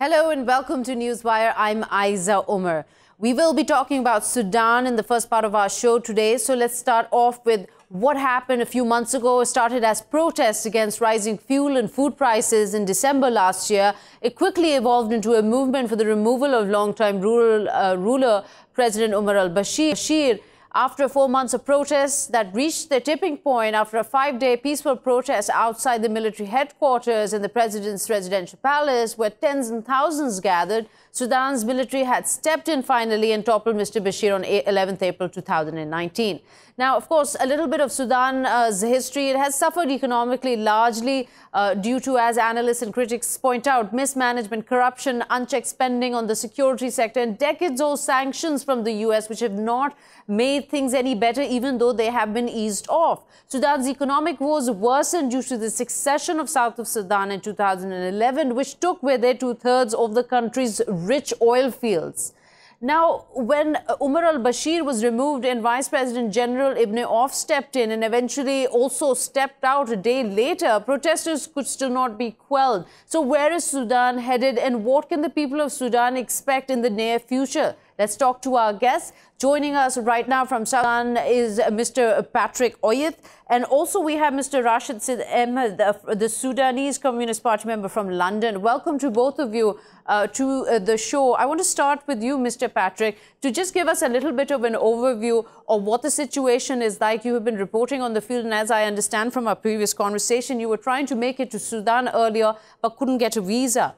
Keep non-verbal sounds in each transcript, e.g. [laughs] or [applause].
Hello and welcome to Newswire. I'm Ayza Omar. We will be talking about Sudan in the first part of our show today. So let's start off with what happened a few months ago. It started as protests against rising fuel and food prices in December last year. It quickly evolved into a movement for the removal of long-time rural, uh, ruler President Omar al-Bashir after four months of protests that reached their tipping point after a five-day peaceful protest outside the military headquarters in the president's residential palace, where tens and thousands gathered, Sudan's military had stepped in finally and toppled Mr. Bashir on 11th April 2019. Now, of course, a little bit of Sudan's history. It has suffered economically largely uh, due to, as analysts and critics point out, mismanagement, corruption, unchecked spending on the security sector, and decades-old sanctions from the U.S., which have not made things any better, even though they have been eased off. Sudan's economic woes worsened due to the succession of South of Sudan in 2011, which took with it two-thirds of the country's rich oil fields. Now, when uh, Umar al-Bashir was removed and Vice President General Ibn Auf stepped in and eventually also stepped out a day later, protesters could still not be quelled. So where is Sudan headed and what can the people of Sudan expect in the near future? Let's talk to our guests. Joining us right now from Sudan is Mr. Patrick Oyet. And also we have Mr. Rashid Sid Ahmed, the, the, Sudanese Communist Party member from London. Welcome to both of you uh, to uh, the show. I want to start with you, Mr. Patrick, to just give us a little bit of an overview of what the situation is like. You have been reporting on the field, and as I understand from our previous conversation, you were trying to make it to Sudan earlier, but couldn't get a visa.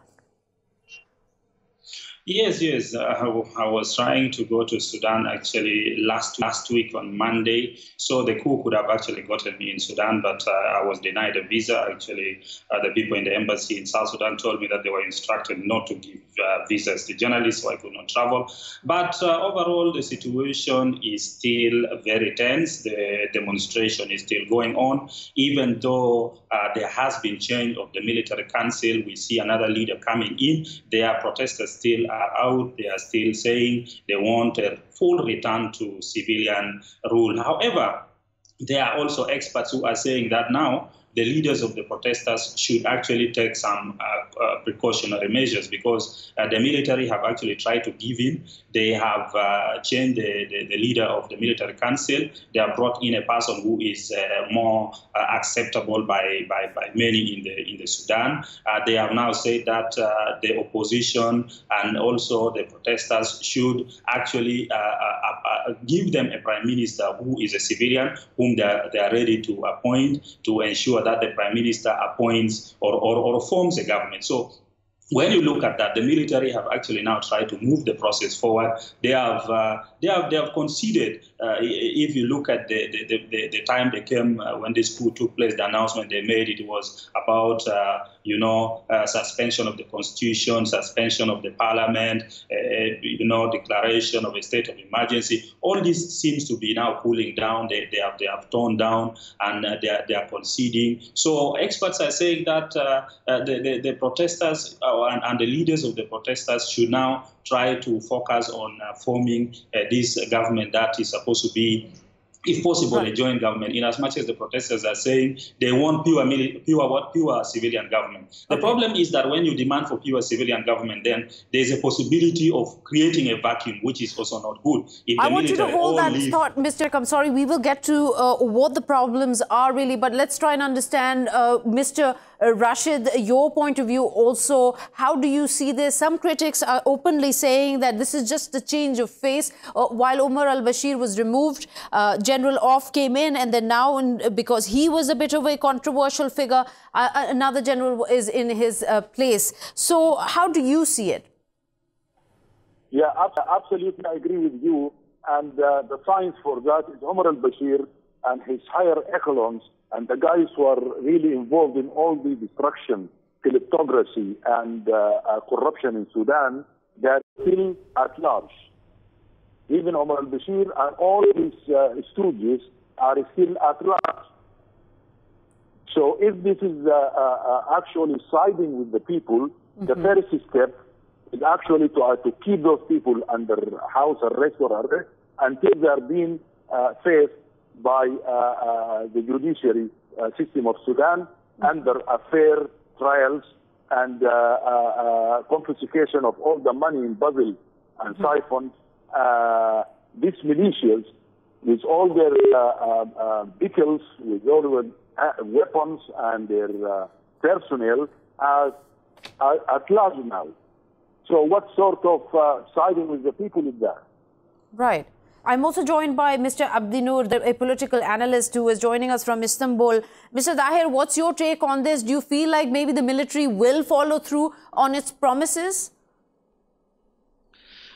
Yes, yes. Uh, I, was trying to go to Sudan actually last last week on Monday. So the coup could have actually gotten me in Sudan, but uh, I was denied a visa. Actually, uh, the people in the embassy in South Sudan told me that they were instructed not to give uh, visas to journalists, so I could not travel. But uh, overall, the situation is still very tense. The demonstration is still going on, even though uh, there has been change of the military council. We see another leader coming in. There are protesters still are out. They are still saying they want a full return to civilian rule. However, there are also experts who are saying that now the leaders of the protesters should actually take some uh, uh, precautionary measures because uh, the military have actually tried to give in. They have uh, changed the, the, the, leader of the military council. They have brought in a person who is uh, more uh, acceptable by, by, by many in the in the Sudan. they have now said that the opposition and also the protesters should actually give them a prime minister who is a civilian, whom they are, they are ready to appoint to ensure that the prime minister appoints or, or, or forms a government. So when you look at that, the military have actually now tried to move the process forward. They have uh, they have they have conceded. Uh, if you look at the the, the, the time they came uh, when this coup took place, the announcement they made it was about uh, you know uh, suspension of the constitution, suspension of the parliament, uh, you know declaration of a state of emergency. All this seems to be now cooling down. They, they have they have toned down and they are, they are conceding. So experts are saying that the, the, the protesters and, and, the leaders of the protesters should now try to focus on uh, forming uh, this government that is supposed to be if possible, a joint government, in as much as the protesters are saying they want pure, pure, what, pure civilian government. The okay. problem is that when you demand for pure civilian government, then there's a possibility of creating a vacuum, which is also not good. I want you to hold that leave... thought, Mr. I'm sorry, we will get to uh, what the problems are really, but let's try and understand, uh, Mr. Uh, Rashid, your point of view also, how do you see this? Some critics are openly saying that this is just a change of face. Uh, while Omar al-Bashir was removed, uh, General Auf came in and then now, in, because he was a bit of a controversial figure, uh, uh, another general is in his place. So how do you see it? Yeah, absolutely, I agree with you. And the signs for that is Omar al-Bashir and his higher echelons and the guys who are really involved in all the destruction, kleptocracy, and uh, uh, corruption in Sudan, they're still at large. Even Omar al-Bashir and all his uh, stooges are still at large. So if this is uh, uh, uh actually siding with the people, mm-hmm. the first step is actually to, to keep those people under house arrest or arrest until they are being faced by uh, uh, the judiciary uh, system of Sudan under a fair trials and confiscation of all the money in Basel and mm-hmm. siphoned. these militias, with all their vehicles, with all their weapons and their personnel, are, are at large now. So what sort of uh, siding with the people is that? Right. I'm also joined by Mr. Abdinor, a political analyst who is joining us from Istanbul. Mr. Dahir, what's your take on this? Do you feel like maybe the military will follow through on its promises?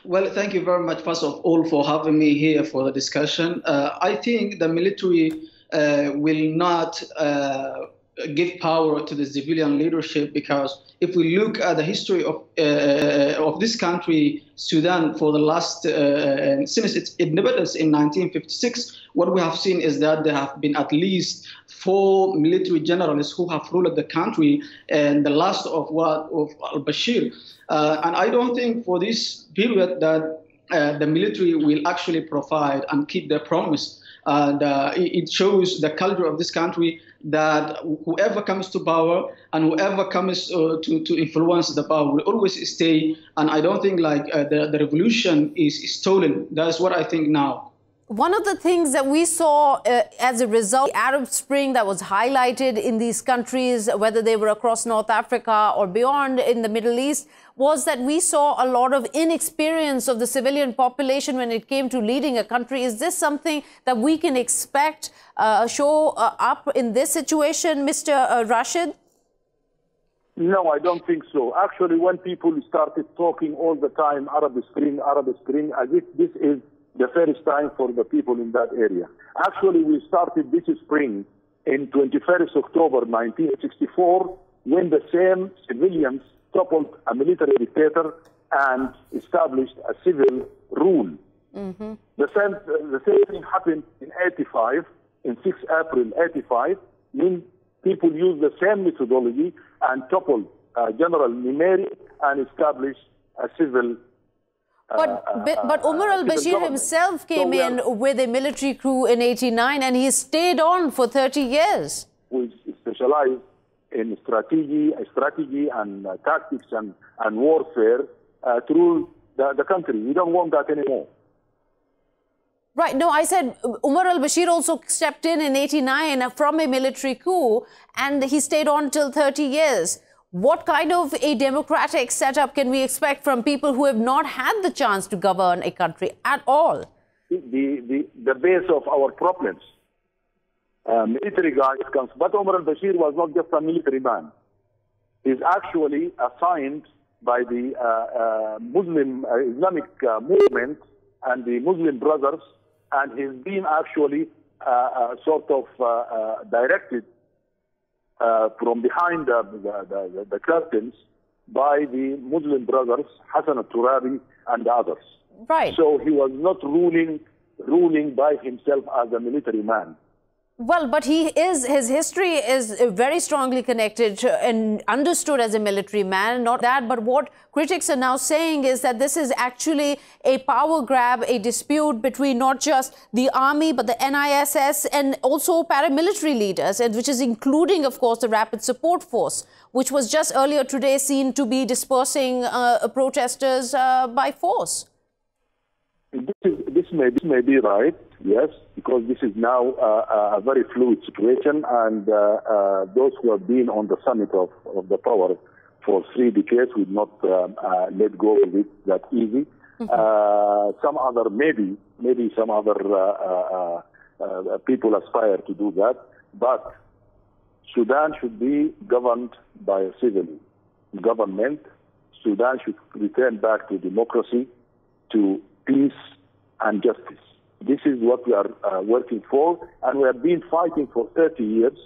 Well, thank you very much, first of all, for having me here for the discussion. Uh, I think the military uh, will not uh, give power to the civilian leadership because if we look at the history of uh, of this country, Sudan, for the last uh, since its independence in 1956, what we have seen is that there have been at least four military generals who have ruled the country, and the last of what of al-Bashir. Uh, and I don't think for this period that uh, the military will actually provide and keep their promise. And uh, it shows the culture of this country that whoever comes to power and whoever comes uh, to, to influence the power will always stay. And I don't think like uh, the, the revolution is stolen. That's what I think now. One of the things that we saw uh, as a result, the Arab Spring that was highlighted in these countries, whether they were across North Africa or beyond in the Middle East, was that we saw a lot of inexperience of the civilian population when it came to leading a country. Is this something that we can expect uh, show uh, up in this situation, Mr. Uh, Rashid? No, I don't think so. Actually, when people started talking all the time Arab Spring, Arab Spring, as if this is the first time for the people in that area. Actually, we started this spring in 21st October 1964 when the same civilians toppled a military dictator and established a civil rule. Mm-hmm. The, same, the same thing happened in 85, in 6 April 85, when people used the same methodology and toppled uh, General Nimeri and established a civil but, uh, but, but Umar uh, al-Bashir himself came so in with a military coup in 89 and he stayed on for 30 years. We specialize in strategy, strategy and uh, tactics and, and warfare uh, through the, the country. We don't want that anymore. Right. No, I said Umar al-Bashir also stepped in in 89 from a military coup and he stayed on till 30 years. What kind of a democratic setup can we expect from people who have not had the chance to govern a country at all? The, the, the base of our problems. Uh, military guys comes, but Omar al-Bashir was not just a military man. He's actually assigned by the uh, uh, Muslim uh, Islamic uh, movement and the Muslim brothers, and he's been actually uh, sort of directed uh, from behind the, the, the, the, curtains by the Muslim brothers, Hassan al-Turabi and the others. Right. So he was not ruling, ruling by himself as a military man. Well, but he is, his history is very strongly connected and understood as a military man. Not that, but what critics are now saying is that this is actually a power grab, a dispute between not just the army, but the NISS and also paramilitary leaders, and which is including, of course, the Rapid Support Force, which was just earlier today seen to be dispersing uh, protesters uh, by force. This, is, this, may, this may be right yes, because this is now uh, a very fluid situation, and uh, uh, those who have been on the summit of, of the power for three decades will not um, uh, let go of it that easy. Mm-hmm. Uh, some other, maybe, maybe some other uh, people aspire to do that, but Sudan should be governed by a civil government. Sudan should return back to democracy, to peace and justice. This is what we are uh, working for, and we have been fighting for 30 years,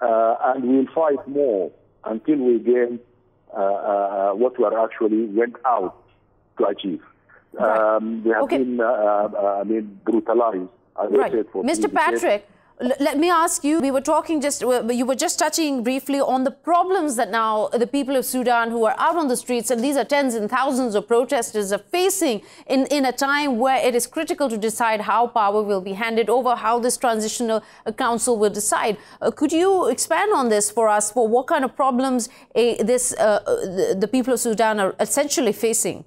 uh, and we will fight more until we gain uh, uh what we are actually went out to achieve. Right. Um, we have okay. been, uh, uh, I mean, brutalized. right. Mr. Patrick, let me ask you, we were talking just, you were just touching briefly on the problems that now the people of Sudan who are out on the streets, and these are tens and thousands of protesters, are facing in, in a time where it is critical to decide how power will be handed over, how this transitional council will decide. Uh, could you expand on this for us, for what kind of problems uh, this, uh, the, the people of Sudan are essentially facing?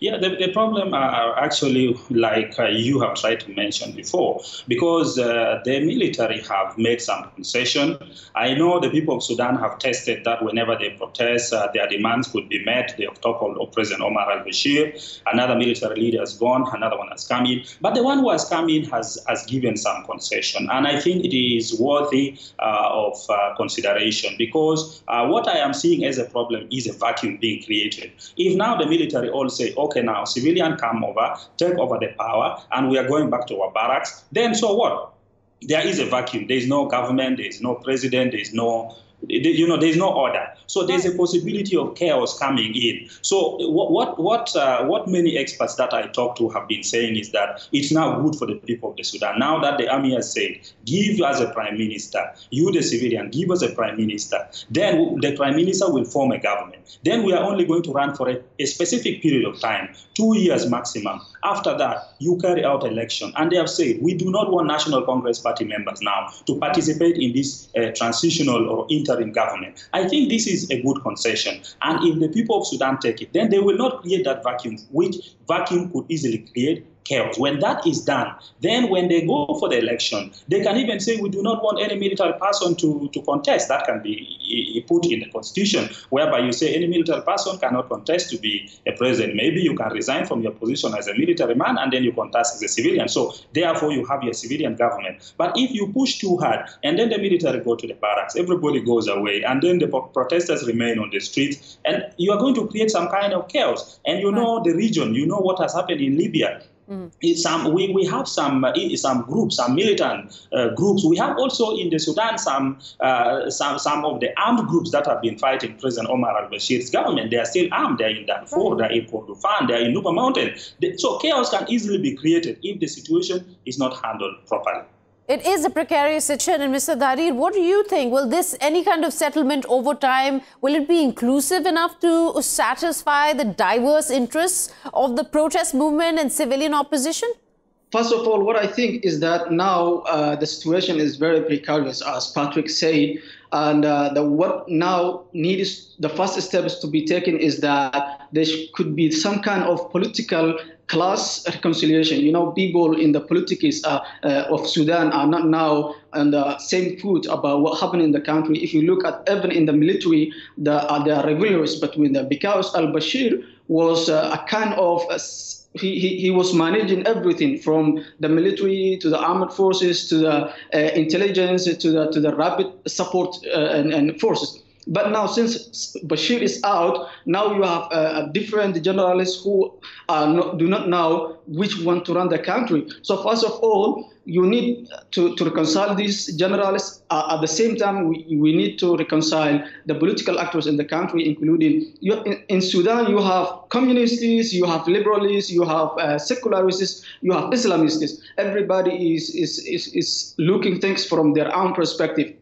Yeah, the, the problem are actually like uh, you have tried to mention before, because uh, the military have made some concession. I know the people of Sudan have tested that whenever they protest, uh, their demands could be met. They have toppled President Omar al-Bashir. Another military leader has gone. Another one has come in. But the one who has come in has, has given some concession. And I think it is worthy uh, of uh, consideration because uh, what I am seeing as a problem is a vacuum being created. If now the military all say, okay, okay, now civilian come over, take over the power, and we are going back to our barracks, then so what? There is a vacuum. There is no government, there is no president, there is no you know there's no order. So there's a possibility of chaos coming in. So what what what, uh, what many experts that i talk to have been saying is that it's now good for the people of the sudan. Now that the army has said give us a prime minister you the civilian give us a prime minister then the prime minister will form a government. Then we are only going to run for a, a specific period of time two years maximum after that you carry out election and they have said we do not want national congress party members now to participate in this uh, transitional or interim government. I think this is a good concession. And if the people of Sudan take it, then they will not create that vacuum, which vacuum could easily create chaos. When that is done, then when they go for the election, they can even say we do not want any military person to, to contest. That can be put in the constitution, whereby you say any military person cannot contest to be a president. Maybe you can resign from your position as a military man and then you contest as a civilian. So therefore you have your civilian government. But if you push too hard and then the military go to the barracks, everybody goes away, and then the protesters remain on the streets, and you are going to create some kind of chaos. And you know the region, you know what has happened in Libya. Mm. Some we, we have some uh, some groups, some militant uh, groups. We have also in the Sudan some uh, some some of the armed groups that have been fighting President Omar al-Bashir's government. They are still armed. They are in Darfur. Mm. They are in Kordofan. They are in Nuba Mountain. so chaos can easily be created if the situation is not handled properly. It is a precarious situation. And Mr. Dahir, what do you think? Will this, any kind of settlement over time, will it be inclusive enough to satisfy the diverse interests of the protest movement and civilian opposition? First of all, what I think is that now uh, the situation is very precarious, as Patrick said, and uh, the, what now needs the first steps to be taken is that there could be some kind of political class reconciliation. You know, people in the politics uh, uh, of Sudan are not now on the same foot about what happened in the country. If you look at even in the military, the, uh, there are rivalries between them because al-Bashir was uh, a kind of a, he, he, he, was managing everything from the military to the armed forces to the uh, intelligence to the to the rapid support uh, and, and forces. But now, since Bashir is out, now you have uh, different generalists who not, do not know which one to run the country. So first of all, you need to, to reconcile these generalists. Uh, at the same time, we, we need to reconcile the political actors in the country, including you, in, in, Sudan, you have communists, you have liberals, you have uh, secularists, you have Islamists. Everybody is, is, is, is looking things from their own perspective.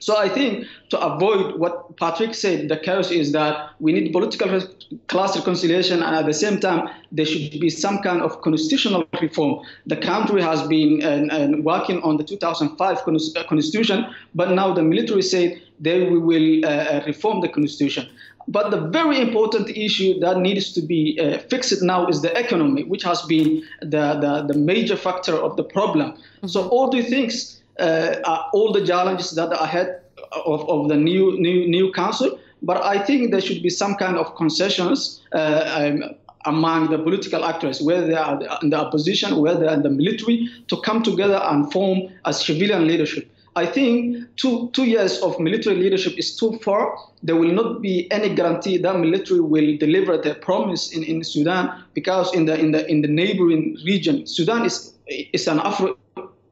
So I think to avoid what Patrick said, the chaos is that we need political class reconciliation, and at the same time, there should be some kind of constitutional reform. The country has been uh, working on the 2005 uh, constitution, but now the military said they will uh, uh, reform the constitution. But the very important issue that needs to be uh, fixed now is the economy, which has been the, the, the major factor of the problem. Mm-hmm. So all these things uh, all the challenges that are ahead of, of the new, new, new council. But I think there should be some kind of concessions uh, um, among the political actors, whether they are in the opposition, whether they are in the military, to come together and form a civilian leadership. I think two, two years of military leadership is too far. There will not be any guarantee that military will deliver their promise in, in Sudan because in the, in, the, in the neighboring region, Sudan is, is an Afro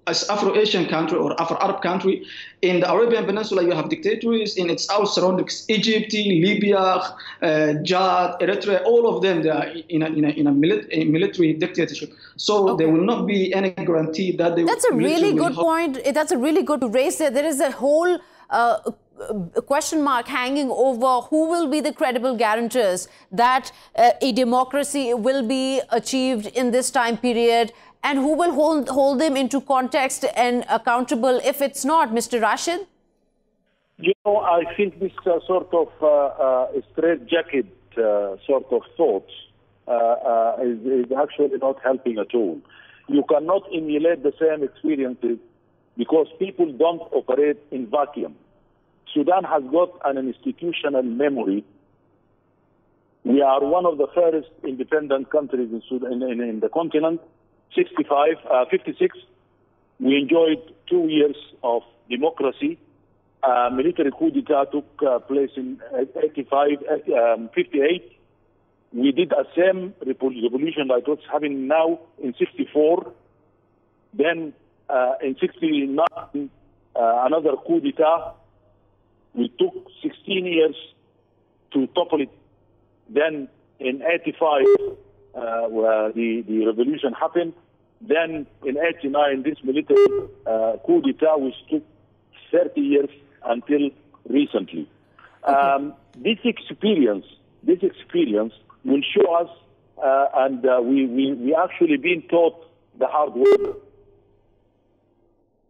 as Afro-Asian country or Afro-Arab country. In the Arabian Peninsula, you have dictatories in its outer surroundings: Egypt, Libya, uh, Chad, Eritrea. All of them they are in a, in a, in a, mili- a military dictatorship. So okay. there will not be any guarantee that they. That's a really good point. That's a really good race there. There is a whole. Uh, question mark hanging over who will be the credible guarantors that uh, a democracy will be achieved in this time period and who will hold, hold them into context and accountable if it's not, Mr. Rashid? You know, I think this uh, sort of uh, uh, straitjacket uh, sort of thought uh, uh, is, is actually not helping at all. You cannot emulate the same experiences because people don't operate in vacuum. Sudan has got an institutional memory. We are one of the first independent countries in, Sudan, in, in the continent 65, uh, 56, we enjoyed two years of democracy. Uh, military coup d'etat took uh, place in 85, um, 58. We did the same revolution like what's happening now in 64. Then uh, in 69, uh, another coup d'etat. We took 16 years to topple it. Then in 85, uh, where the, the revolution happened. Then in 89, this military uh, coup d'etat, which took 30 years until recently. Okay. Um, this experience, this experience will show us, uh, and uh, we, we, we actually been taught the hard way.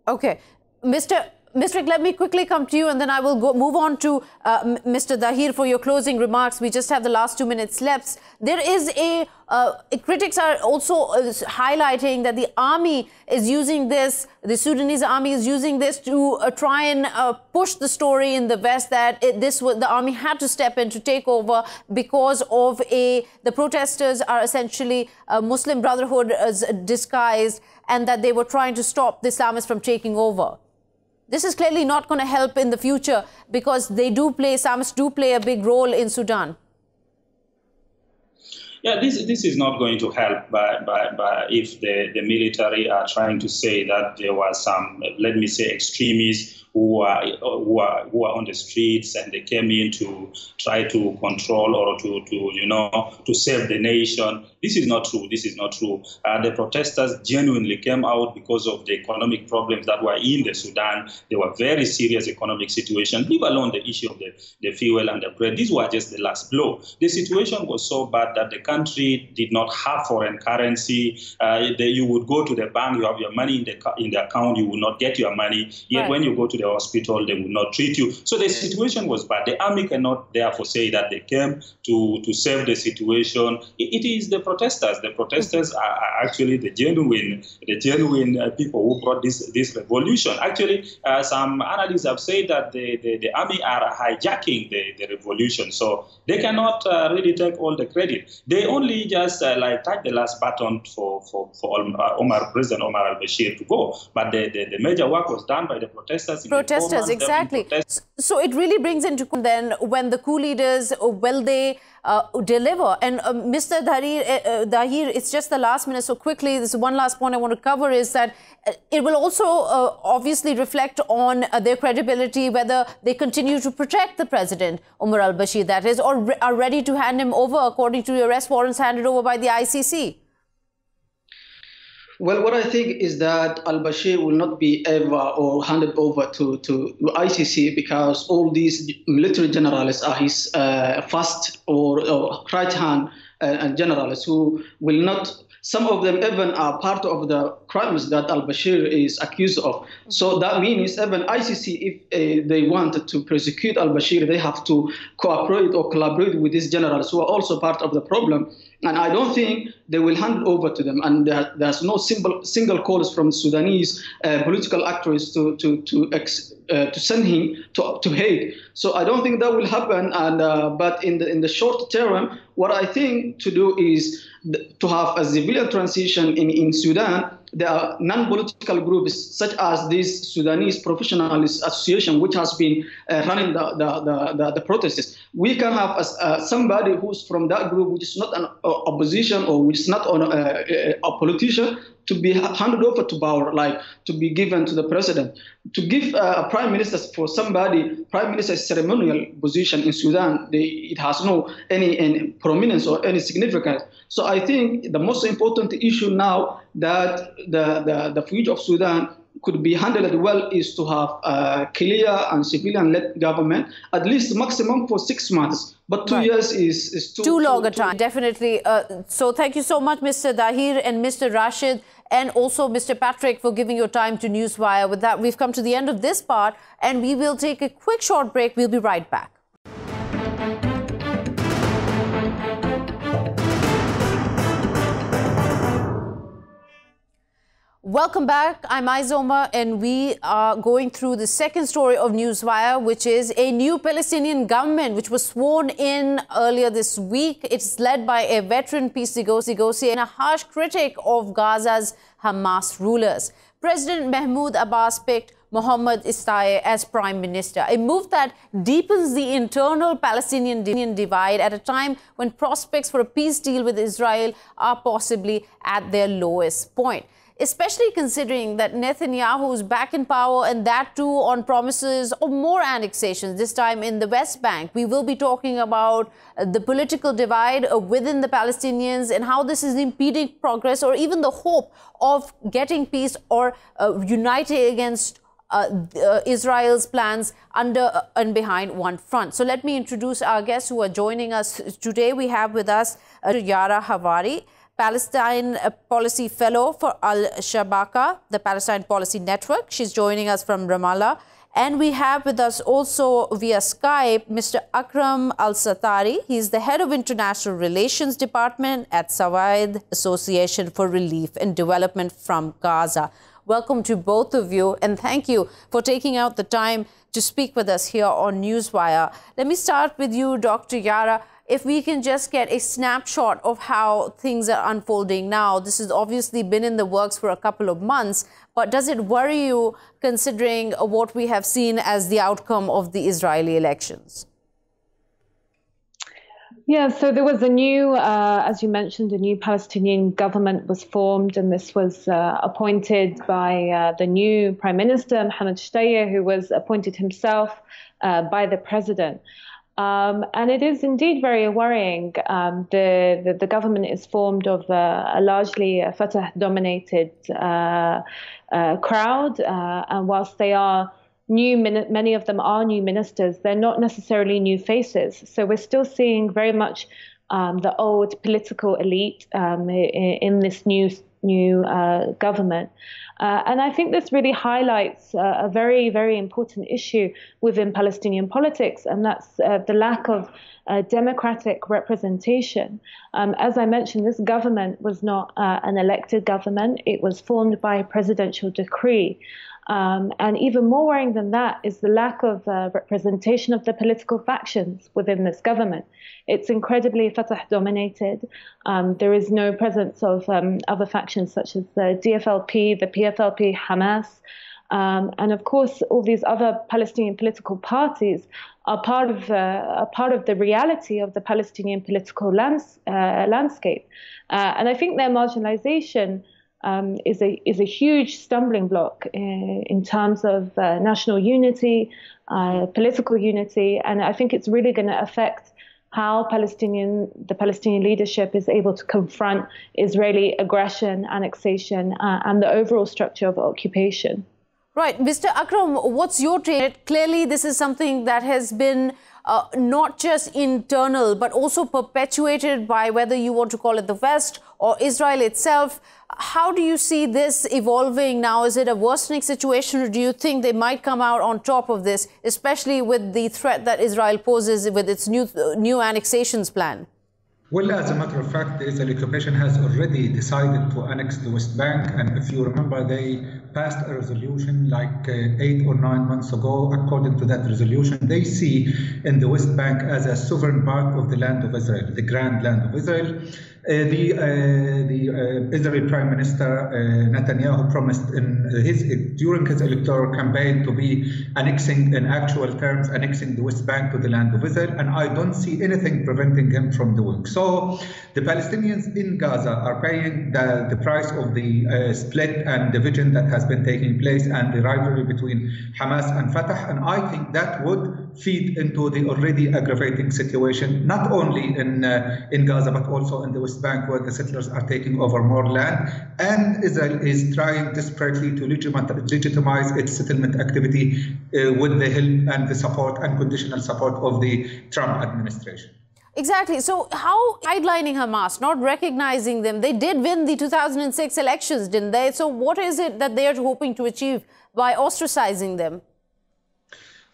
Okay. Mr. Mr. let me quickly come to you and then I will go, move on to uh, Mr. Dahir for your closing remarks. We just have the last two minutes left. There is a, uh, critics are also uh, highlighting that the army is using this, the Sudanese army is using this to uh, try and uh, push the story in the West that it, this was, the army had to step in to take over because of a, the protesters are essentially Muslim Brotherhood disguised and that they were trying to stop the Islamists from taking over. This is clearly not going to help in the future because they do play, Islamists do play a big role in Sudan. Yeah, this, this is not going to help by, by, by if the, the military are trying to say that there was some, let me say, extremists who are, who are who are on the streets and they came in to try to control or to, to you know to save the nation. This is not true. This is not true. Uh, the protesters genuinely came out because of the economic problems that were in the Sudan. There were very serious economic situation. Leave alone the issue of the, the fuel and the bread. These were just the last blow. The situation was so bad that the country did not have foreign currency. Uh, you would go to the bank, you have your money in the in the account, you will not get your money. Yet right. when you go to the the hospital, they would not treat you. So the situation was bad. The army cannot therefore say that they came to, to save the situation. it, it is the protesters. The protesters are, are actually the genuine, the genuine uh, people who brought this, this revolution. Actually, uh, some analysts have said that the, the, the, army are hijacking the, the revolution. So they cannot uh, really take all the credit. They only just uh, like touch the last button for, for, for Omar, President Omar al-Bashir to go. But the, the, the major work was done by the protesters protesters, exactly. Protest so it really brings into then when the coup leaders, uh, will they uh, deliver? And uh, Mr. Dahir, uh, uh, Dahir, it's just the last minute, so quickly, this one last point I want to cover is that uh, it will also obviously reflect on their credibility, whether they continue to protect the president, Omar al-Bashir, that is, or are ready to hand him over according to the arrest warrants handed over by the ICC. Well, what I think is that Al Bashir will not be ever or handed over to, to ICC because all these military generals are his uh, first or, or right hand uh, generals who will not some of them even are part of the crimes that al-Bashir is accused of. So that means even ICC, if uh, they want to prosecute al-Bashir, they have to cooperate or collaborate with these generals who are also part of the problem. And I don't think they will hand over to them. And there, there's no simple, single calls from Sudanese uh, political actors to to to, ex, uh, to send him to, to Hague. So I don't think that will happen. And uh, but in the in the short term, what I think to do is to have a civilian transition in, in Sudan there are non-political groups such as this Sudanese Professionals Association, which has been uh, running the, the, the, the, protests. we can have uh, somebody who's from that group, which is not an uh, opposition or which is not a politician, to be handed over to power, like to be given to the president. To give uh, a prime minister for somebody, prime minister ceremonial position in Sudan, they, it has no any, any prominence or any significance. So I think the most important issue now that the, the, the future of Sudan could be handled well is to have a clear and civilian-led government, at least maximum for six months. But two right. years is, is too, too long too, a time. Definitely. Uh, so thank you so much, Mr. Dahir and Mr. Rashid, and also Mr. Patrick for giving your time to Newswire. With that, we've come to the end of this part, and we will take a quick short break. We'll be right back. Welcome back. I'm Ayza Omar, and we are going through the second story of Newswire, which is a new Palestinian government, which was sworn in earlier this week. It's led by a veteran peace negotiator and a harsh critic of Gaza's Hamas rulers. President Mahmoud Abbas picked Mohammed Shtayyeh as prime minister, a move that deepens the internal Palestinian divide at a time when prospects for a peace deal with Israel are possibly at their lowest point especially considering that Netanyahu is back in power and that too on promises of more annexations, this time in the West Bank. We will be talking about uh, the political divide uh, within the Palestinians and how this is impeding progress or even the hope of getting peace or uh, uniting against uh, uh, Israel's plans under uh, and behind one front. So let me introduce our guests who are joining us today. We have with us Yara Hawari. Palestine uh, Policy Fellow for Al Shabaka, the Palestine Policy Network. She's joining us from Ramallah. And we have with us also via Skype Mr. Akram Al Sattari. He's the head of International Relations Department at Sawaid Association for Relief and Development from Gaza. Welcome to both of you, and thank you for taking out the time to speak with us here on Newswire. Let me start with you, Dr. Yara if we can just get a snapshot of how things are unfolding now. This has obviously been in the works for a couple of months, but does it worry you considering what we have seen as the outcome of the Israeli elections? Yeah, so there was a new, uh, as you mentioned, a new Palestinian government was formed, and this was uh, appointed by uh, the new Prime Minister, Mohammed Shtayyeh, who was appointed himself uh, by the president. Um, and it is indeed very worrying. Um, the, the, the government is formed of uh, a largely Fatah-dominated uh, uh, crowd, uh, and whilst they are new, many of them are new ministers, they're not necessarily new faces. So we're still seeing very much um, the old political elite um, in, in, this new new uh, government. Uh, and I think this really highlights uh, a very, very important issue within Palestinian politics, and that's uh, the lack of uh, democratic representation. Um, as I mentioned, this government was not uh, an elected government, it was formed by a presidential decree. Um, and even more worrying than that is the lack of uh, representation of the political factions within this government. It's incredibly Fatah dominated. Um, there is no presence of um, other factions such as the DFLP, the PFLP, Hamas. Um, and of course, all these other Palestinian political parties are part of uh, are part of the reality of the Palestinian political lands, uh, landscape. Uh, and I think their marginalization um, is a is a huge stumbling block in, in terms of uh, national unity, uh, political unity, and I think it's really going to affect how Palestinian the Palestinian leadership is able to confront Israeli aggression, annexation, uh, and the overall structure of occupation. Right, Mr. Akram, what's your take? Clearly, this is something that has been uh, not just internal, but also perpetuated by whether you want to call it the West or Israel itself. How do you see this evolving now? Is it a worsening situation, or do you think they might come out on top of this, especially with the threat that Israel poses with its new, new annexations plan? Well, as a matter of fact, the Israeli occupation has already decided to annex the West Bank. And if you remember, they passed a resolution like uh, eight or nine months ago. According to that resolution, they see in the West Bank as a sovereign part of the land of Israel, the grand land of Israel. Uh, the uh, the uh, Israeli Prime Minister Netanyahu promised in his during his electoral campaign to be annexing in actual terms annexing the West Bank to the land of Israel, and I don't see anything preventing him from doing so. The Palestinians in Gaza are paying the, the price of the uh, split and division that has been taking place and the rivalry between Hamas and Fatah, and I think that would feed into the already aggravating situation, not only in uh, in Gaza but also in the West Bank, where the settlers are taking over more land, and Israel is trying desperately to legitimize its settlement activity uh, with the help and the support and conditional support of the Trump administration. Exactly. So, how sidelining Hamas, not recognizing them? They did win the 2006 elections, didn't they? So, what is it that they are hoping to achieve by ostracizing them?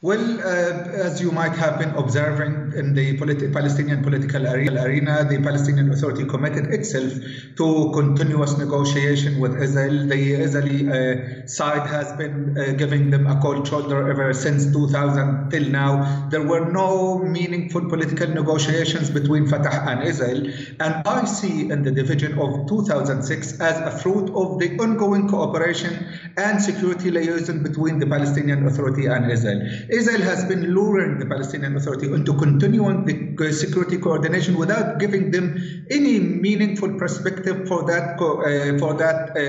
Well, uh, as you might have been observing in the politi- Palestinian political arena, the Palestinian Authority committed itself to continuous negotiation with Israel. The Israeli uh, side has been uh, giving them a cold shoulder ever since 2000 till now. There were no meaningful political negotiations between Fatah and Israel, and I see in the division of 2006 as a fruit of the ongoing cooperation and security liaison between the Palestinian Authority and Israel. Israel has been luring the Palestinian Authority into continuing the security coordination without giving them any meaningful perspective for that uh, for that uh,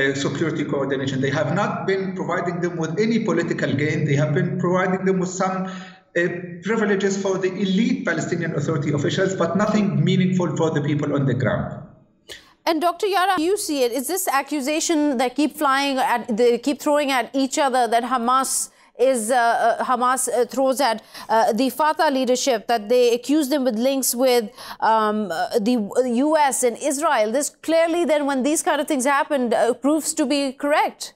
uh, security coordination. They have not been providing them with any political gain. They have been providing them with some uh, privileges for the elite Palestinian Authority officials, but nothing meaningful for the people on the ground. And Dr. Yara, you see it. Is this accusation that keep flying at, they keep throwing at each other that Hamas is uh, uh, Hamas uh, throws at uh, the Fatah leadership that they accuse them with links with um, uh, the U.S. and Israel. This clearly then, when these kind of things happen, uh, proves to be correct.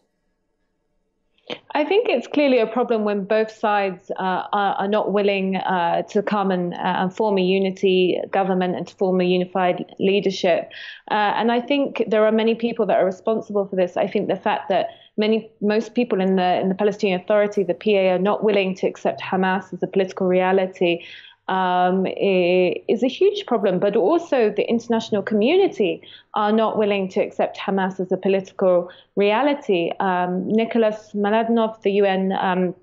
I think it's clearly a problem when both sides are, are, not willing to come and, and, form a unity government and to form a unified leadership. and I think there are many people that are responsible for this. I think the fact that many most people in the in the Palestinian Authority, the PA, are not willing to accept Hamas as a political reality. Um, is a huge problem, but also the international community are not willing to accept Hamas as a political reality. Um, Nicholas Mladenov, the UN um,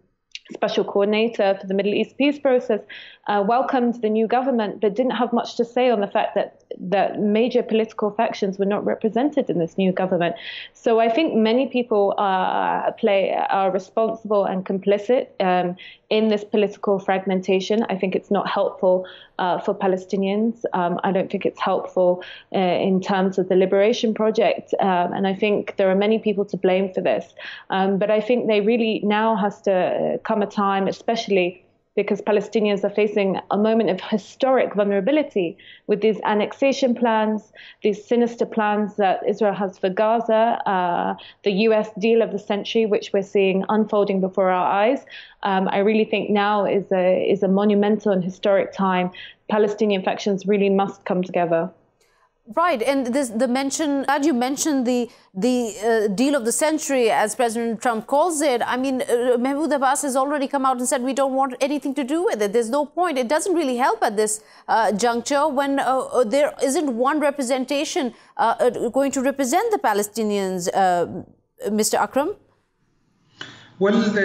special coordinator for the Middle East peace process, uh, welcomed the new government, but didn't have much to say on the fact that that major political factions were not represented in this new government. So I think many people are play are responsible and complicit um, in this political fragmentation. I think it's not helpful uh, for Palestinians. Um, I don't think it's helpful uh, in terms of the liberation project, um, and I think there are many people to blame for this. Um, but I think they really now has to come a time, especially because Palestinians are facing a moment of historic vulnerability with these annexation plans, these sinister plans that Israel has for Gaza, uh, the US deal of the century, which we're seeing unfolding before our eyes. Um, I really think now is a, is a monumental and historic time. Palestinian factions really must come together. Right, and this the mention that you mentioned the the uh, deal of the century, as President Trump calls it. I mean, uh, Mahmoud Abbas has already come out and said we don't want anything to do with it. There's no point. It doesn't really help at this uh, juncture when uh, uh, there isn't one representation uh, going to represent the Palestinians, Mr. Akram. Well,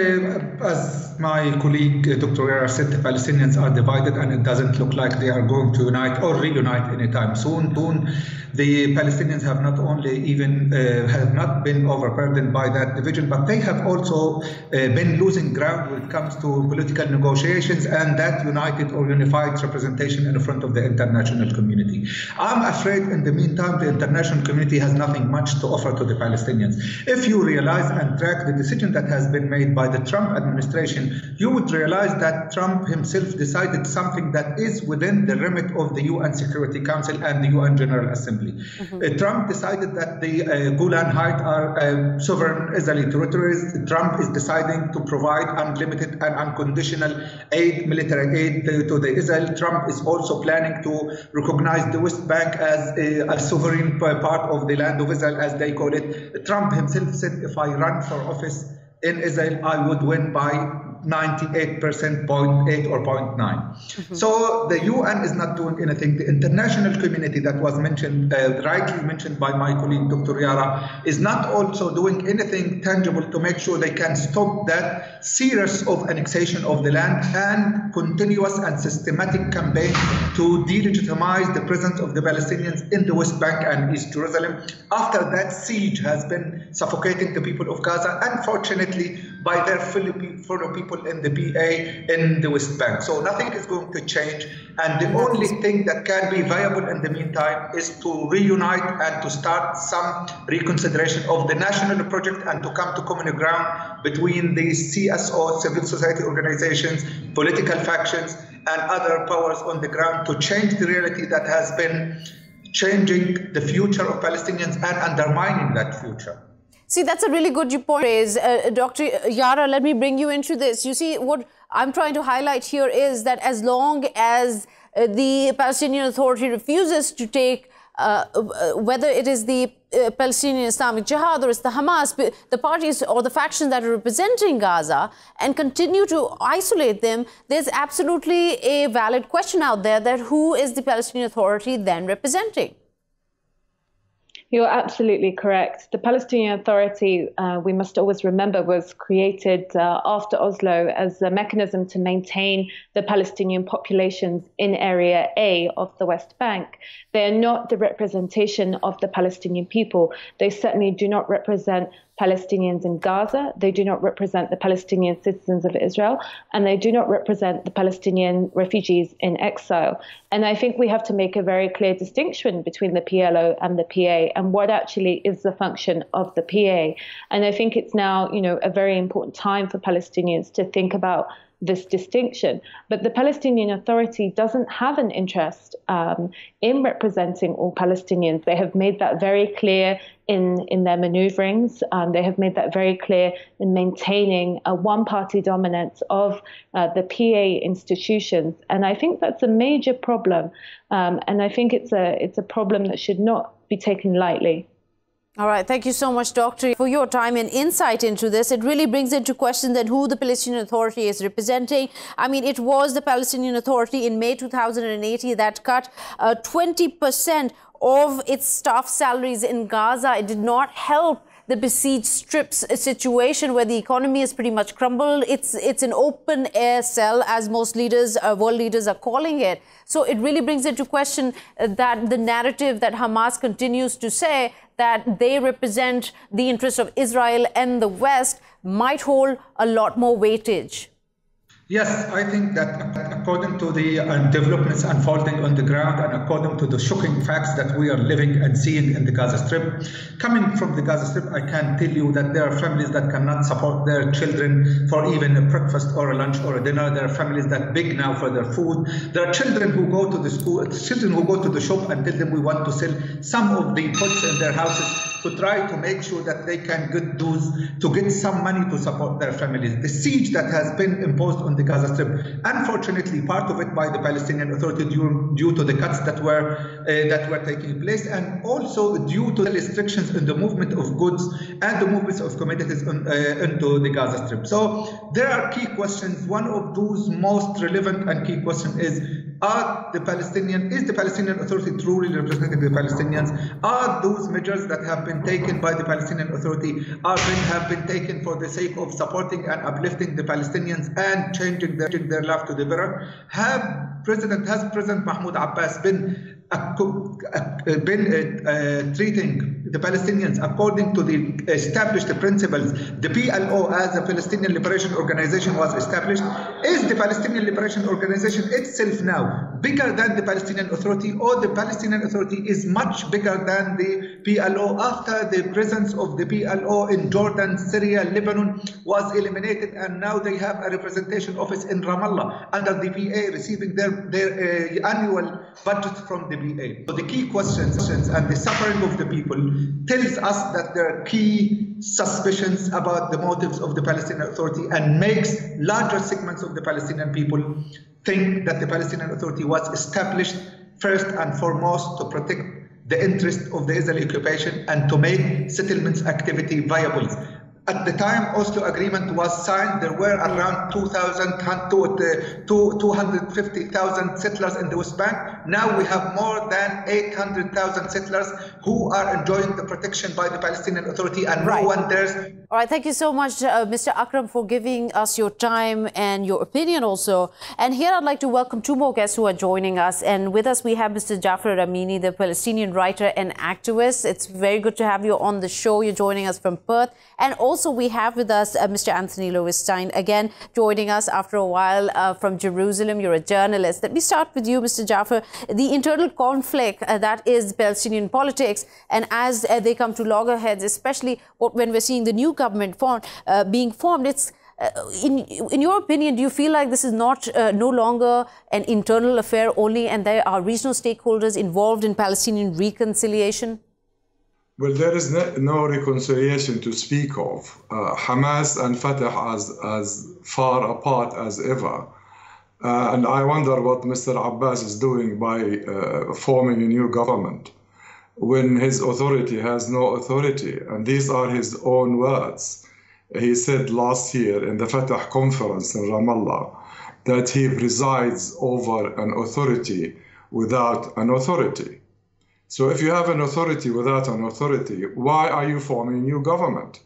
as my colleague uh, Dr. Yara said, the Palestinians are divided and it doesn't look like they are going to unite or reunite anytime soon. soon the Palestinians have not only even uh, have not been overburdened by that division, but they have also uh, been losing ground when it comes to political negotiations and that united or unified representation in front of the international community. I'm afraid in the meantime, the international community has nothing much to offer to the Palestinians. If you realize and track the decision that has been made by the Trump administration, you would realize that Trump himself decided something that is within the remit of the UN Security Council and the UN General Assembly. Assembly. Mm-hmm. Uh, Trump decided that the uh, Golan Heights are uh, sovereign Israeli territories. Trump is deciding to provide unlimited and unconditional aid, military aid to, to the Israel. Trump is also planning to recognize the West Bank as a, a sovereign part of the land of Israel, as they call it. Trump himself said, if I run for office in Israel, I would win by 98%, 0.8 or 0.9. Mm-hmm. So the UN is not doing anything. The international community that was mentioned, uh, rightly mentioned by my colleague Dr. Yara, is not also doing anything tangible to make sure they can stop that series of annexation of the land and continuous and systematic campaign to delegitimize the presence of the Palestinians in the West Bank and East Jerusalem after that siege has been suffocating the people of Gaza, unfortunately, by their fellow people in the PA in the West Bank. So nothing is going to change. And the only thing that can be viable in the meantime is to reunite and to start some reconsideration of the national project and to come to common ground between the CSO, civil society organizations, political factions, and other powers on the ground to change the reality that has been changing the future of Palestinians and undermining that future. See, that's a really good point. Uh, Dr. Yara, let me bring you into this. You see, what I'm trying to highlight here is that as long as uh, the Palestinian Authority refuses to take uh, uh, whether it is the uh, Palestinian Islamic Jihad or it's the Hamas, the parties or the factions that are representing Gaza and continue to isolate them, there's absolutely a valid question out there that who is the Palestinian Authority then representing? You're absolutely correct. The Palestinian Authority, uh, we must always remember, was created uh, after Oslo as a mechanism to maintain the Palestinian populations in Area A of the West Bank. They are not the representation of the Palestinian people. They certainly do not represent Palestinians in Gaza. They do not represent the Palestinian citizens of Israel, and they do not represent the Palestinian refugees in exile. And I think we have to make a very clear distinction between the PLO and the PA and what actually is the function of the PA. And I think it's now, you know, a very important time for Palestinians to think about this distinction. But the Palestinian Authority doesn't have an interest um, in representing all Palestinians. They have made that very clear in, in their maneuverings. Um, they have made that very clear in maintaining a one party dominance of uh, the PA institutions. And I think that's a major problem. Um, and I think it's a, it's a problem that should not be taken lightly. All right. Thank you so much, Doctor, for your time and insight into this. It really brings into question that who the Palestinian Authority is representing. I mean, it was the Palestinian Authority in May 2080 that cut 20% uh, of its staff salaries in Gaza. It did not help the besieged strips situation where the economy is pretty much crumbled. It's it's an open air cell, as most leaders, uh, world leaders, are calling it. So it really brings into question uh, that the narrative that Hamas continues to say that they represent the interests of Israel and the West might hold a lot more weightage. Yes, I think that according to the uh, developments unfolding on the ground and according to the shocking facts that we are living and seeing in the Gaza Strip, coming from the Gaza Strip, I can tell you that there are families that cannot support their children for even a breakfast or a lunch or a dinner. There are families that beg now for their food. There are children who go to the school, children who go to the shop and tell them we want to sell some of the pots in their houses to try to make sure that they can get those to get some money to support their families. The siege that has been imposed on the Gaza Strip, unfortunately, part of it by the Palestinian Authority due, due to the cuts that were uh, that were taking place, and also due to the restrictions in the movement of goods and the movements of commodities on, uh, into the Gaza Strip. So there are key questions. One of those most relevant and key questions is are the Palestinian, is the Palestinian Authority truly representing the Palestinians? Are those measures that have been taken by the Palestinian Authority are been, have been taken for the sake of supporting and uplifting the Palestinians and changing their, their life to the better? Have President, has President Mahmoud Abbas been been uh, uh, treating the Palestinians according to the established principles. The PLO, as a Palestinian Liberation Organization, was established. Is the Palestinian Liberation Organization itself now bigger than the Palestinian Authority, or the Palestinian Authority is much bigger than the PLO after the presence of the PLO in Jordan, Syria, Lebanon was eliminated, and now they have a representation office in Ramallah under the PA, receiving their their uh, annual budget from the PA. So the key questions and the suffering of the people tells us that there are key suspicions about the motives of the Palestinian Authority and makes larger segments of the Palestinian people think that the Palestinian Authority was established first and foremost to protect the interest of the Israeli occupation and to make settlements activity viable. At the time Oslo Agreement was signed, there were around 250,000 settlers in the West Bank. Now we have more than 800,000 settlers who are enjoying the protection by the Palestinian Authority, and right. no one dares. All right, thank you so much, uh, Mr. Akram, for giving us your time and your opinion also. And here I'd like to welcome two more guests who are joining us. And with us, we have Mr. Jafar Ramini, the Palestinian writer and activist. It's very good to have you on the show. You're joining us from Perth. And also, we have with us uh, Mr. Antony Loewenstein, again, joining us after a while uh, from Jerusalem. You're a journalist. Let me start with you, Mr. Jafar. The internal conflict uh, that is Palestinian politics, and as uh, they come to loggerheads, especially when we're seeing the new government form, uh, being formed, it's uh, in, in your opinion, do you feel like this is not no longer an internal affair only and there are regional stakeholders involved in Palestinian reconciliation? Well, there is no, reconciliation to speak of. Uh, Hamas and Fatah as, as far apart as ever. Uh, and I wonder what Mr. Abbas is doing by uh, forming a new government when his authority has no authority. And these are his own words. He said last year in the Fatah conference in Ramallah that he presides over an authority without an authority. So if you have an authority without an authority, why are you forming a new government?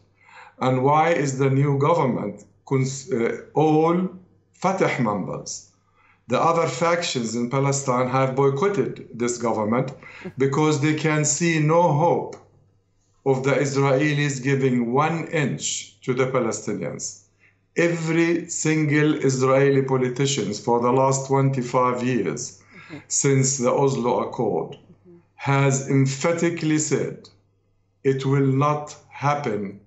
And why is the new government uh, all Fatah members? The other factions in Palestine have boycotted this government [laughs] because they can see no hope of the Israelis giving one inch to the Palestinians. Every single Israeli politician for the last 25 years since the Oslo Accord has emphatically said it will not happen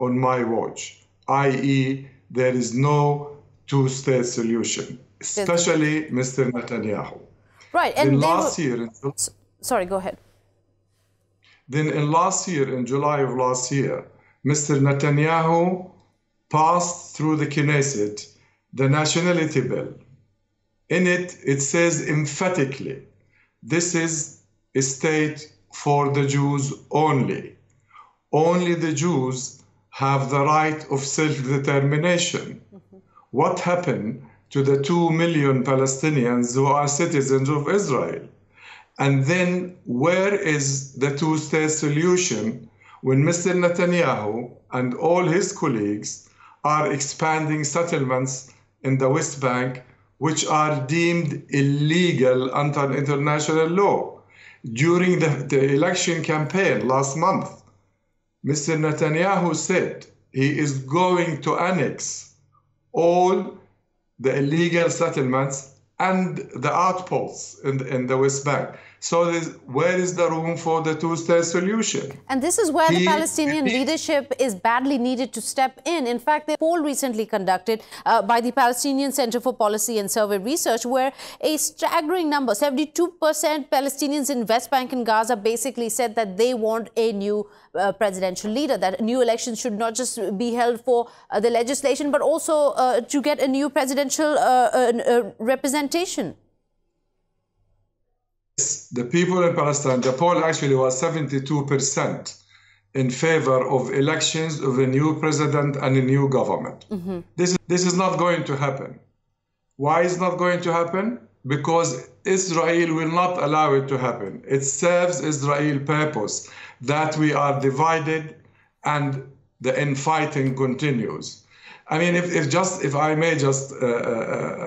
on my watch, i.e., there is no two state solution, especially Mr. Netanyahu. Right. And then last year. In... Sorry, go ahead. Then in last year, in July of last year, Mr. Netanyahu passed through the Knesset the nationality bill. In it, it says emphatically, this is state for the Jews only. Only the Jews have the right of self determination. Mm-hmm. What happened to the two million Palestinians who are citizens of Israel? And then, where is the two state solution when Mr. Netanyahu and all his colleagues are expanding settlements in the West Bank, which are deemed illegal under international law? During the, the election campaign last month, Mr. Netanyahu said he is going to annex all the illegal settlements and the outposts in in the West Bank. So where is the room for the two-state solution? And this is where he, the Palestinian he, leadership is badly needed to step in. In fact, the poll recently conducted uh, by the Palestinian Center for Policy and Survey Research, where a staggering number, 72% Palestinians in West Bank and Gaza basically said that they want a new uh, presidential leader, that new elections should not just be held for uh, the legislation, but also uh, to get a new presidential uh, uh, representation the people in Palestine, the poll actually was 72% in favor of elections of a new president and a new government. Mm-hmm. This, is, this is not going to happen. Why is not going to happen? Because Israel will not allow it to happen. It serves Israel purpose that we are divided and the infighting continues. I mean, if, if just if I may just uh, uh,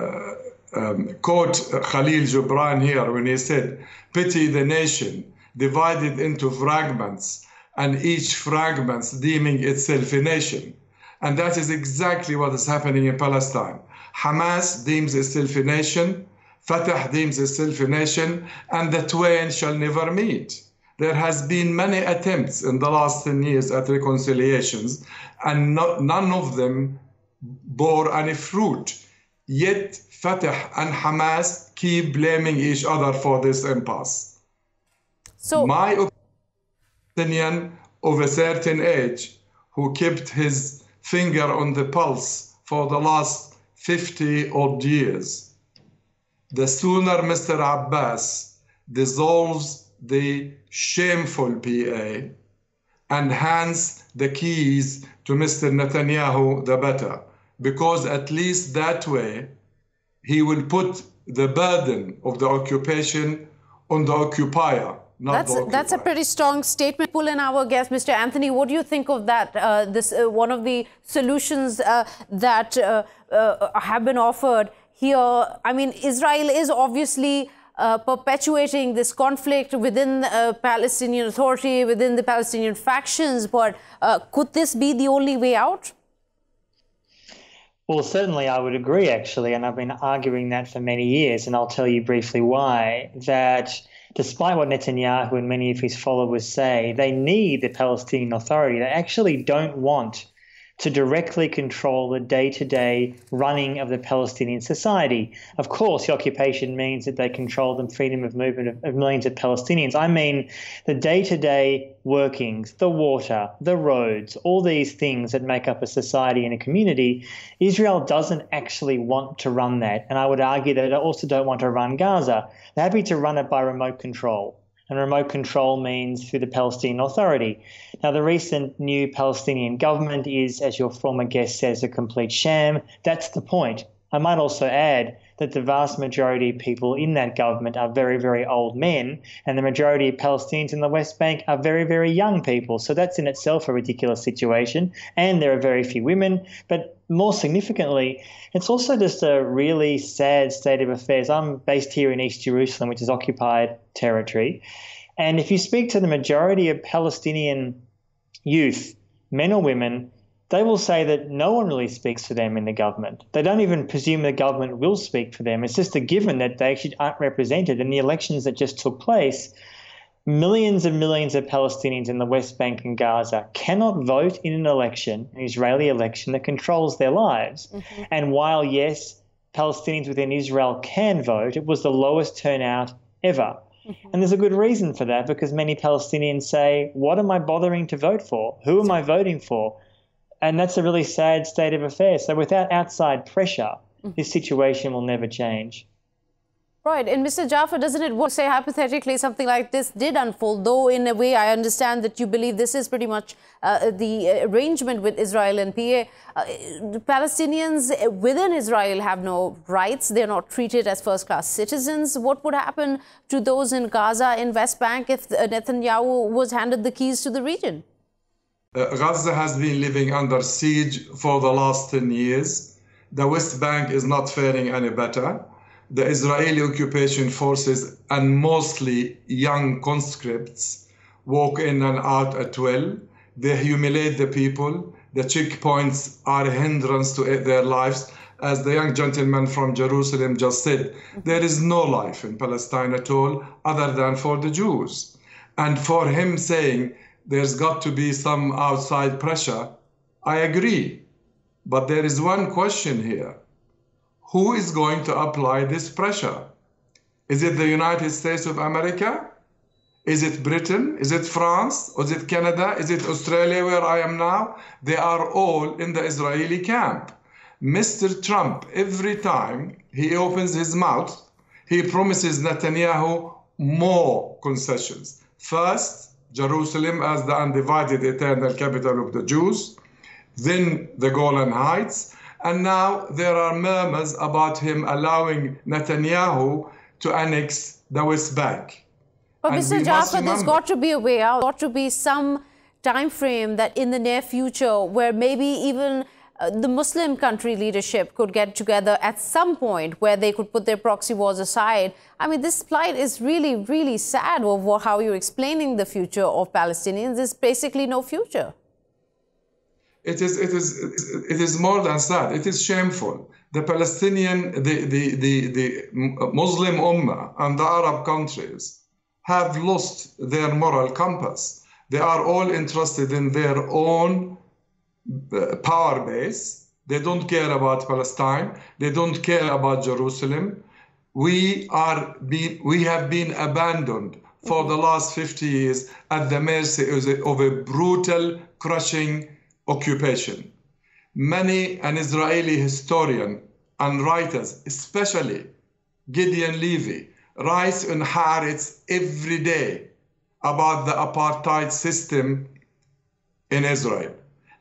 uh um, quote Khalil Gibran here when he said, Pity the nation divided into fragments, and each fragment deeming itself a nation. And that is exactly what is happening in Palestine. Hamas deems itself a nation, Fatah deems itself a nation, and the twain shall never meet. There has been many attempts in the last 10 years at reconciliations, and not, none of them bore any fruit. Yet Fatah and Hamas keep blaming each other for this impasse. So, my opinion of a certain age who kept his finger on the pulse for the last 50 odd years, the sooner Mr. Abbas dissolves the shameful PA and hands the keys to Mr. Netanyahu, the better. Because at least that way, he will put the burden of the occupation on the occupier. that's, the that's a pretty strong statement. Pull in our guest, Mr. Antony. What do you think of that? Uh, this uh, one of the solutions uh, that uh, uh, have been offered here. I mean, Israel is obviously uh, perpetuating this conflict within the Palestinian Authority, within the Palestinian factions. But could this be the only way out? Well, certainly I would agree, actually, and I've been arguing that for many years, and I'll tell you briefly why. That despite what Netanyahu and many of his followers say, they need the Palestinian Authority. They actually don't want to directly control the day to day running of the Palestinian society. Of course, the occupation means that they control the freedom of movement of, of millions of Palestinians. I mean, the day to day workings, the water, the roads, all these things that make up a society and a community, Israel doesn't actually want to run that. And I would argue that they also don't want to run Gaza. They're happy to run it by remote control and remote control means through the Palestinian Authority. Now, the recent new Palestinian government is, as your former guest says, a complete sham. That's the point. I might also add that the vast majority of people in that government are very, very old men, and the majority of Palestinians in the West Bank are very, very young people. So that's in itself a ridiculous situation. And there are very few women. But more significantly, it's also just a really sad state of affairs. I'm based here in East Jerusalem, which is occupied territory. And if you speak to the majority of Palestinian youth, men or women, they will say that no one really speaks for them in the government. They don't even presume the government will speak for them. It's just a given that they actually aren't represented. In the elections that just took place, millions and millions of Palestinians in the West Bank and Gaza cannot vote in an election, an Israeli election that controls their lives. Mm-hmm. And while, yes, Palestinians within Israel can vote, it was the lowest turnout ever. Mm-hmm. And there's a good reason for that because many Palestinians say, What am I bothering to vote for? Who am I voting for? And that's a really sad state of affairs. So without outside pressure, mm. this situation will never change. Right. And Mr. Jafar, doesn't it say hypothetically something like this did unfold, though in a way I understand that you believe this is pretty much uh, the arrangement with Israel and PA. Uh, the Palestinians within Israel have no rights. They're not treated as first class citizens. What would happen to those in Gaza, in West Bank, if Netanyahu was handed the keys to the region? Uh, Gaza has been living under siege for the last 10 years. The West Bank is not faring any better. The Israeli occupation forces and mostly young conscripts walk in and out at will. They humiliate the people. The checkpoints are a hindrance to their lives. As the young gentleman from Jerusalem just said, there is no life in Palestine at all other than for the Jews. And for him saying there's got to be some outside pressure. I agree. But there is one question here who is going to apply this pressure? Is it the United States of America? Is it Britain? Is it France? Or is it Canada? Is it Australia, where I am now? They are all in the Israeli camp. Mr. Trump, every time he opens his mouth, he promises Netanyahu more concessions. First, Jerusalem as the undivided eternal capital of the Jews, then the Golan Heights, and now there are murmurs about him allowing Netanyahu to annex the West Bank. But and Mr. Jafar, there's got to be a way out, got to be some time frame that in the near future where maybe even uh, the Muslim country leadership could get together at some point where they could put their proxy wars aside. I mean, this plight is really, really sad of how you're explaining the future of Palestinians. There's basically no future. It is, it is, it is more than sad. It is shameful. The Palestinian, the, the, the, the Muslim Ummah and the Arab countries have lost their moral compass. They are all interested in their own uh, power base. They don't care about Palestine. They don't care about Jerusalem. We are be, we have been abandoned for mm-hmm. the last 50 years at the mercy of a brutal, crushing occupation. Many an Israeli historian and writers, especially Gideon Levy, writes in Haaretz every day about the apartheid system in Israel.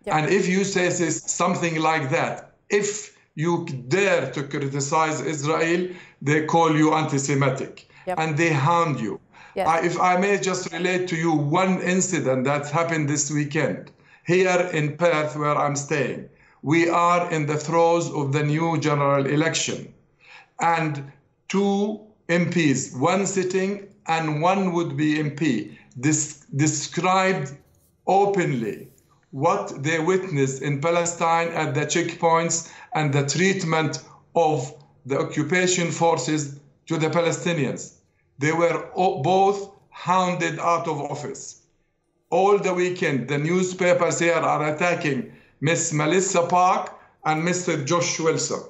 And if you say this, something like that, if you dare to criticize Israel, they call you anti-Semitic yep. and they hound you. Yes. I, if I may just relate to you one incident that happened this weekend here in Perth, where I'm staying. We are in the throes of the new general election, and two MPs, one sitting and one would be MP, dis- described openly what they witnessed in Palestine at the checkpoints and the treatment of the occupation forces to the Palestinians. They were both hounded out of office. All the weekend, the newspapers here are attacking Miss Melissa Park and Mr. Josh Wilson.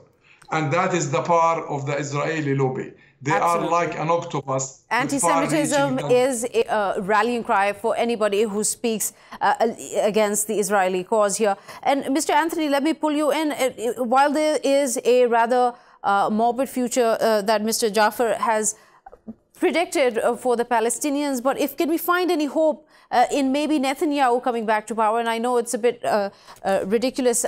And that is the power of the Israeli lobby. They Absolutely. are like an octopus. Anti-Semitism is a rallying cry for anybody who speaks uh, against the Israeli cause here. And Mr. Antony, let me pull you in. While there is a rather uh, morbid future uh, that Mr. Jafar has predicted uh, for the Palestinians, but if can we find any hope uh, in maybe Netanyahu coming back to power? And I know it's a bit uh, ridiculous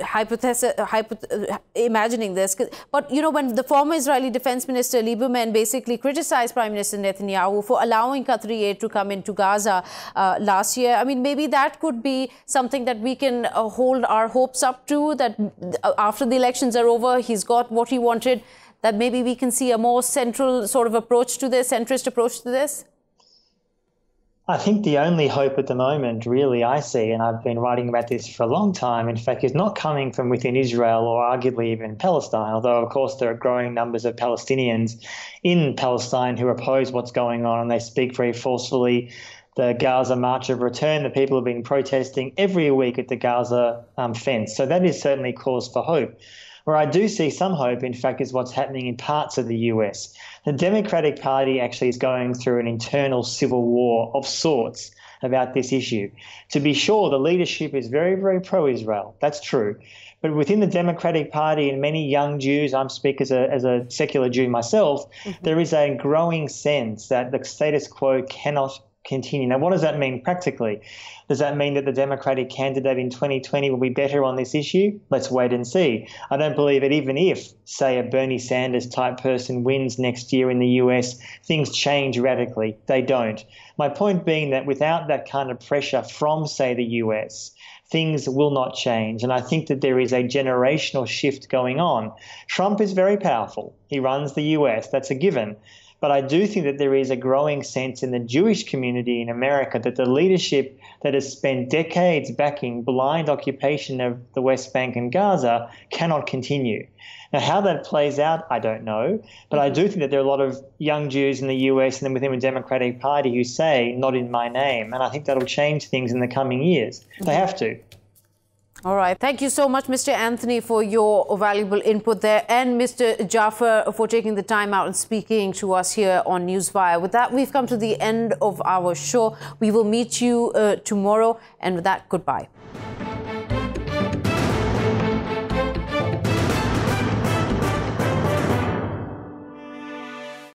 hypothesis, uh, imagining this. But, you know, when the former Israeli Defense Minister Lieberman basically criticized Prime Minister Netanyahu for allowing Qatari aid to come into Gaza uh, last year, I mean, maybe that could be something that we can uh, hold our hopes up to, that uh, after the elections are over, he's got what he wanted, that maybe we can see a more central sort of approach to this, centrist approach to this? I think the only hope at the moment, really, I see, and I've been writing about this for a long time, in fact, is not coming from within Israel or arguably even Palestine, although, of course, there are growing numbers of Palestinians in Palestine who oppose what's going on and they speak very forcefully. The Gaza March of Return, the people have been protesting every week at the Gaza um, fence. So that is certainly cause for hope. Where I do see some hope, in fact, is what's happening in parts of the US. The Democratic Party actually is going through an internal civil war of sorts about this issue. To be sure, the leadership is very, very pro Israel. That's true. But within the Democratic Party and many young Jews, I'm speaking as a, as a secular Jew myself, mm-hmm. there is a growing sense that the status quo cannot continue. Now, what does that mean practically? Does that mean that the Democratic candidate in 2020 will be better on this issue? Let's wait and see. I don't believe it, even if, say, a Bernie Sanders type person wins next year in the US, things change radically. They don't. My point being that without that kind of pressure from, say, the US, things will not change. And I think that there is a generational shift going on. Trump is very powerful. He runs the US, that's a given. But I do think that there is a growing sense in the Jewish community in America that the leadership that has spent decades backing blind occupation of the West Bank and Gaza cannot continue. Now, how that plays out, I don't know. But I mm-hmm. do think that there are a lot of young Jews in the US and then within the Democratic Party who say, not in my name. And I think that'll change things in the coming years. They mm-hmm. have to. All right. Thank you so much, Mr. Antony, for your valuable input there, and Mr. Jafar for taking the time out and speaking to us here on Newswire. With that, we've come to the end of our show. We will meet you uh, tomorrow, and with that, goodbye.